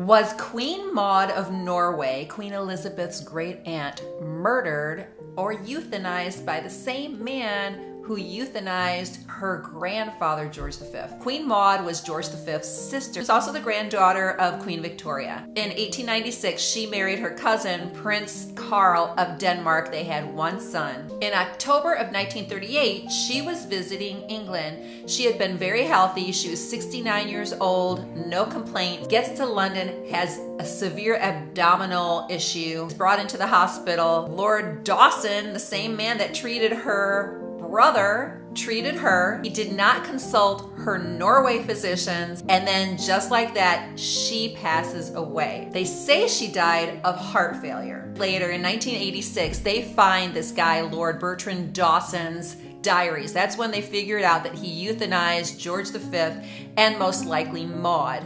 Was Queen Maud of Norway, Queen Elizabeth's great aunt, murdered or euthanized by the same man who euthanized her grandfather, George V. Queen Maud was George V's sister. She's also the granddaughter of Queen Victoria. In 1896, she married her cousin, Prince Carl of Denmark. They had one son. In October of 1938, she was visiting England. She had been very healthy. She was 69 years old, no complaints. Gets to London, has a severe abdominal issue, is brought into the hospital. Lord Dawson, the same man that treated her brother treated her. He did not consult her Norway physicians. And then, just like that, she passes away. They say she died of heart failure. Later in 1986, they find this guy, Lord Bertrand Dawson's diaries. That's when they figured out that he euthanized George V and most likely Maud.